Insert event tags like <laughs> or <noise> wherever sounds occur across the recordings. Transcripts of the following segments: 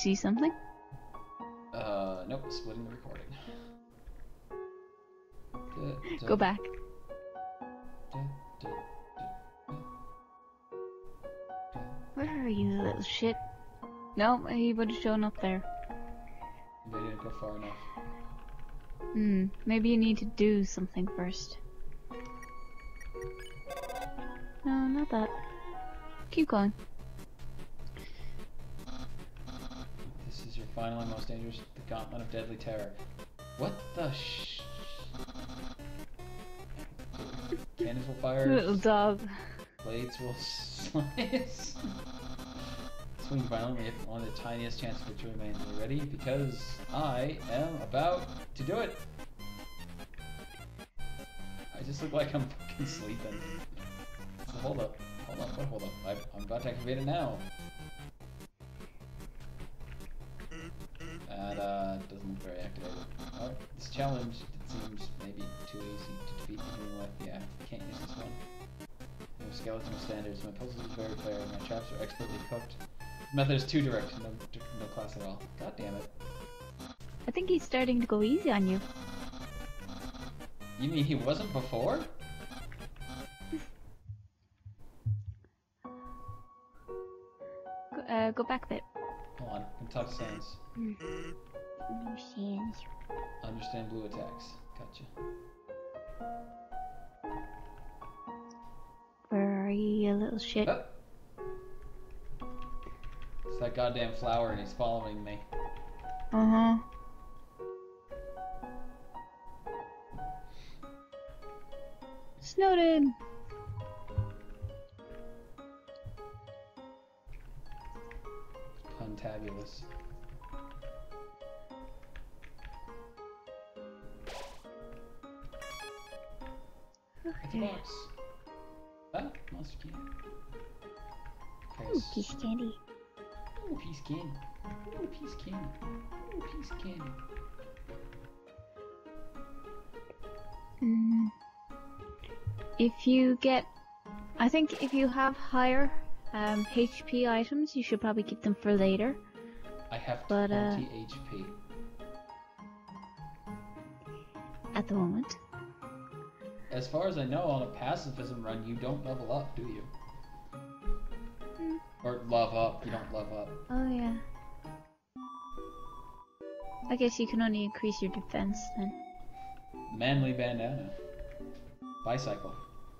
see something? Uh, nope, splitting the recording. Da, da, Go back. da. Where are you, little shit? No, he would have shown up there. They didn't go far enough. Hmm, maybe you need to do something first. No, not that. Keep going. Final and most dangerous, the Gauntlet of Deadly Terror. What the sh... Cannons will fire, Little blades will slice. Swing violently if only the tiniest chance of victory remains. Are you ready? Because I am about to do it. I just look like I'm fucking sleeping. So hold up, hold up, hold up? I, I'm about to activate it now. Uh, doesn't look very activated. Oh, this challenge it seems maybe too easy to defeat to begin with. Yeah, can't use this one. No skeleton standards. My puzzle is very clear. My traps are expertly cooked. This method is too direct. No, no class at all. God damn it. I think he's starting to go easy on you. You mean he wasn't before? Go, uh, go back a bit. Hold on. Can talk to Sans. Understand. Understand blue attacks. Gotcha. Where are you, you little shit? Oh. It's that goddamn flower and he's following me. Uh huh. Snowdin. Puntabulous. Okay. box. Ah, monster key. Ooh, piece of candy. Ooh, piece of candy. Ooh, piece of candy. Ooh, piece candy. Mm. If you get, I think if you have higher um, HP items, you should probably keep them for later. I have But, 20 uh, HP. At the moment. As far as I know, on a pacifism run, you don't level up, do you? Hmm. Or love up. You don't love up. Oh yeah. I guess you can only increase your defense then. Manly bandana. Bisicle.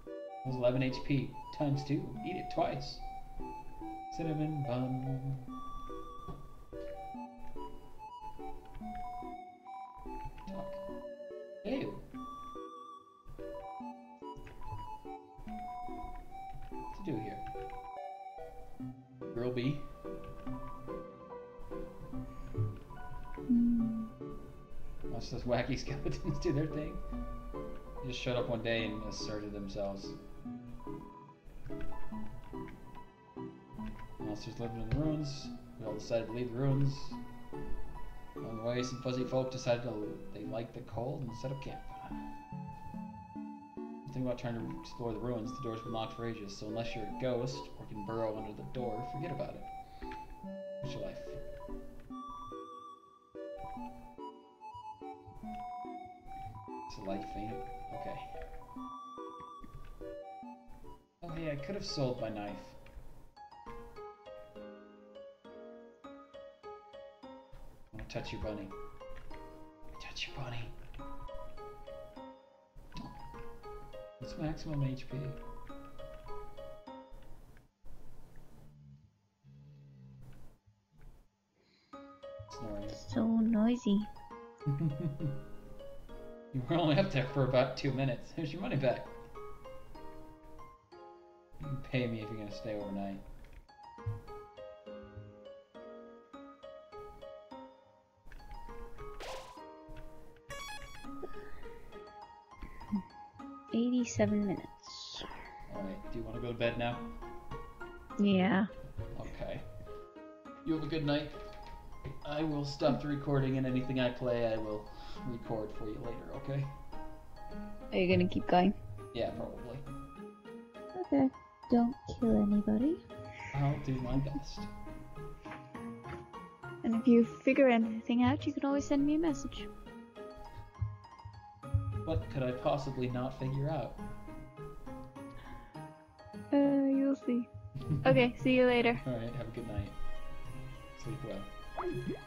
It was 11 HP. Times 2. Eat it twice. Cinnamon bun. To do here? Girl B. Mm. Watch those wacky <laughs> skeletons do their thing. They just showed up one day and asserted themselves. Monsters living in the ruins. We all decided to leave the ruins. On the way, some fuzzy folk decided to, they liked the cold and set up camp. Think about trying to explore the ruins. The door's been locked for ages, so unless you're a ghost or can burrow under the door, forget about it. What's your life? It's a life, ain't it? Okay. Oh hey, I could have sold my knife. I want to touch your bunny. Touch your bunny. What's maximum HP? Snoring. So noisy. you <laughs> were only up there for about two minutes. Here's your money back. You can pay me if you're gonna stay overnight. Eighty-seven minutes. Alright, do you want to go to bed now? Yeah. Okay. You have a good night. I will stop the recording and anything I play I will record for you later, okay? Are you gonna keep going? Yeah, probably. Okay. Don't kill anybody. I'll do my best. And if you figure anything out, you can always send me a message. What could I possibly not figure out? Uh, you'll see. <laughs> Okay, see you later. Alright, have a good night. Sleep well.